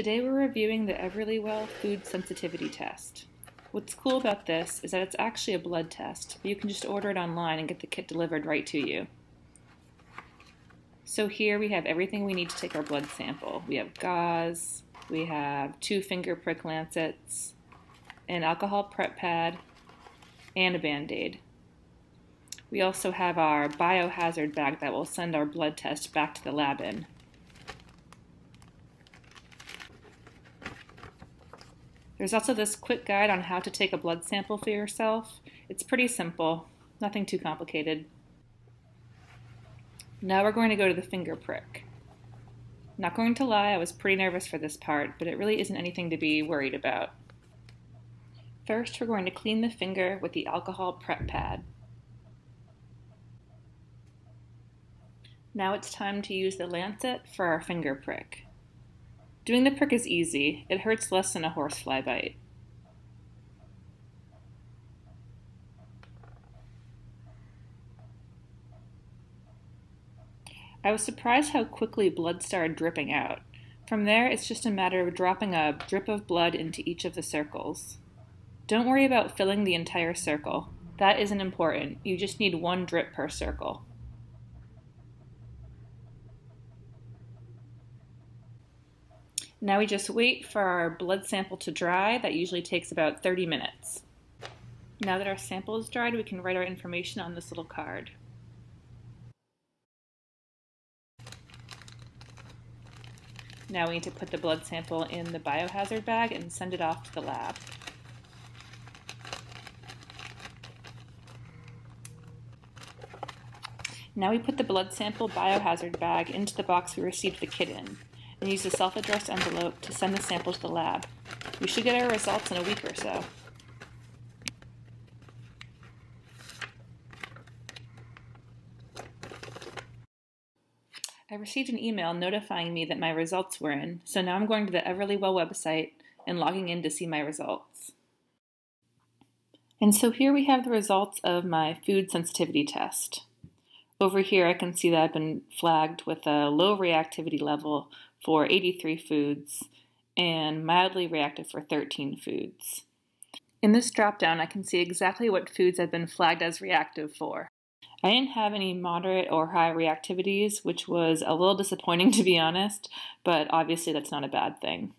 Today we're reviewing the Everlywell Food Sensitivity Test. What's cool about this is that it's actually a blood test, but you can just order it online and get the kit delivered right to you. So here we have everything we need to take our blood sample. We have gauze, we have two finger prick lancets, an alcohol prep pad, and a band-aid. We also have our biohazard bag that will send our blood test back to the lab in. There's also this quick guide on how to take a blood sample for yourself. It's pretty simple, nothing too complicated. Now we're going to go to the finger prick. Not going to lie, I was pretty nervous for this part, but it really isn't anything to be worried about. First, we're going to clean the finger with the alcohol prep pad. Now it's time to use the lancet for our finger prick. Doing the prick is easy. It hurts less than a horsefly bite. I was surprised how quickly blood started dripping out. From there, it's just a matter of dropping a drip of blood into each of the circles. Don't worry about filling the entire circle. That isn't important. You just need one drip per circle. Now we just wait for our blood sample to dry. That usually takes about 30 minutes. Now that our sample is dried, we can write our information on this little card. Now we need to put the blood sample in the biohazard bag and send it off to the lab. Now we put the blood sample biohazard bag into the box we received the kit in and use a self-addressed envelope to send the sample to the lab. We should get our results in a week or so. I received an email notifying me that my results were in, so now I'm going to the Everlywell website and logging in to see my results. And so here we have the results of my food sensitivity test. Over here I can see that I've been flagged with a low reactivity level for 83 foods and mildly reactive for 13 foods. In this dropdown, I can see exactly what foods I've been flagged as reactive for. I didn't have any moderate or high reactivities, which was a little disappointing to be honest, but obviously that's not a bad thing.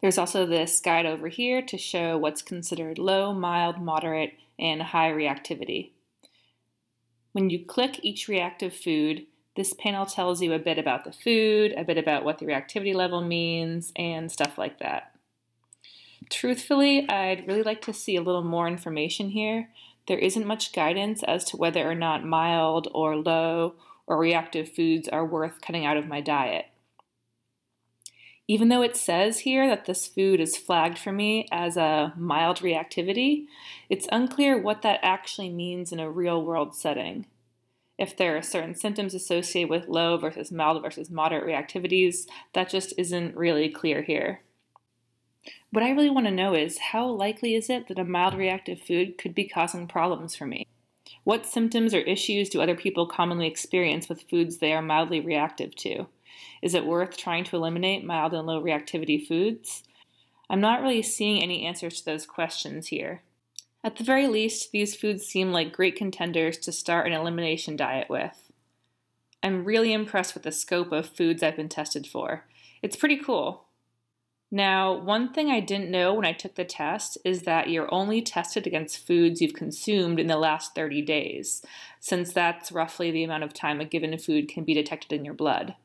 There's also this guide over here to show what's considered low, mild, moderate, and high reactivity. When you click each reactive food, this panel tells you a bit about the food, a bit about what the reactivity level means, and stuff like that. Truthfully, I'd really like to see a little more information here. There isn't much guidance as to whether or not mild or low or reactive foods are worth cutting out of my diet. Even though it says here that this food is flagged for me as a mild reactivity, it's unclear what that actually means in a real world setting if there are certain symptoms associated with low versus mild versus moderate reactivities, that just isn't really clear here. What I really want to know is how likely is it that a mild reactive food could be causing problems for me? What symptoms or issues do other people commonly experience with foods they are mildly reactive to? Is it worth trying to eliminate mild and low reactivity foods? I'm not really seeing any answers to those questions here. At the very least, these foods seem like great contenders to start an elimination diet with. I'm really impressed with the scope of foods I've been tested for. It's pretty cool. Now, one thing I didn't know when I took the test is that you're only tested against foods you've consumed in the last 30 days, since that's roughly the amount of time a given food can be detected in your blood.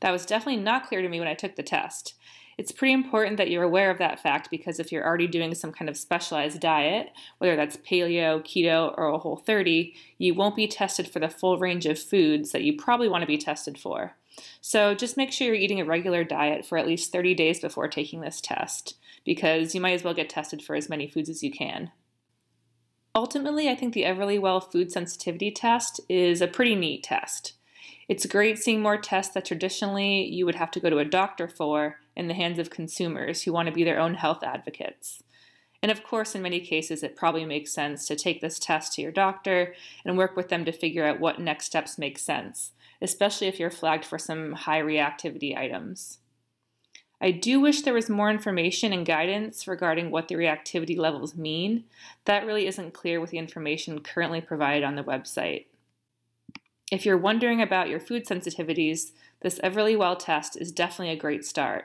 That was definitely not clear to me when I took the test. It's pretty important that you're aware of that fact because if you're already doing some kind of specialized diet, whether that's paleo, keto, or a whole 30, you won't be tested for the full range of foods that you probably want to be tested for. So just make sure you're eating a regular diet for at least 30 days before taking this test because you might as well get tested for as many foods as you can. Ultimately, I think the Everlywell food sensitivity test is a pretty neat test. It's great seeing more tests that traditionally you would have to go to a doctor for in the hands of consumers who want to be their own health advocates. And of course, in many cases, it probably makes sense to take this test to your doctor and work with them to figure out what next steps make sense, especially if you're flagged for some high reactivity items. I do wish there was more information and guidance regarding what the reactivity levels mean. That really isn't clear with the information currently provided on the website. If you're wondering about your food sensitivities, this Everlywell test is definitely a great start.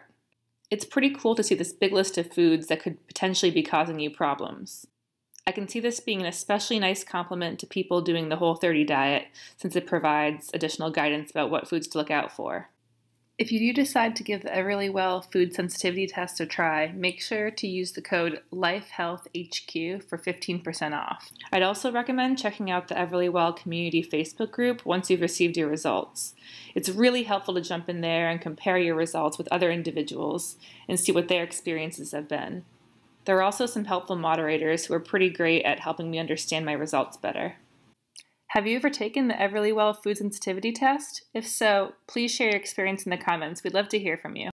It's pretty cool to see this big list of foods that could potentially be causing you problems. I can see this being an especially nice complement to people doing the Whole 30 diet since it provides additional guidance about what foods to look out for. If you do decide to give the Everlywell food sensitivity test a try, make sure to use the code LifeHealthHQ for 15% off. I'd also recommend checking out the Everlywell community Facebook group once you've received your results. It's really helpful to jump in there and compare your results with other individuals and see what their experiences have been. There are also some helpful moderators who are pretty great at helping me understand my results better. Have you ever taken the Everlywell food sensitivity test? If so, please share your experience in the comments. We'd love to hear from you.